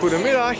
Goedemiddag.